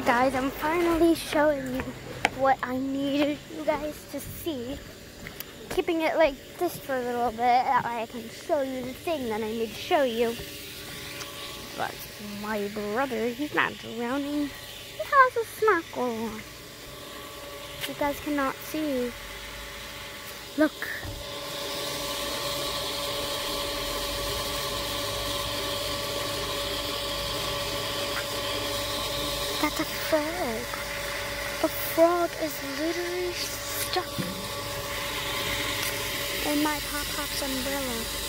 guys, I'm finally showing you what I needed you guys to see. Keeping it like this for a little bit, that way I can show you the thing that I need to show you. But my brother, he's not drowning. He has a snorkel on. You guys cannot see. Look. That's a frog. The frog is literally stuck in my Pop Pop's umbrella.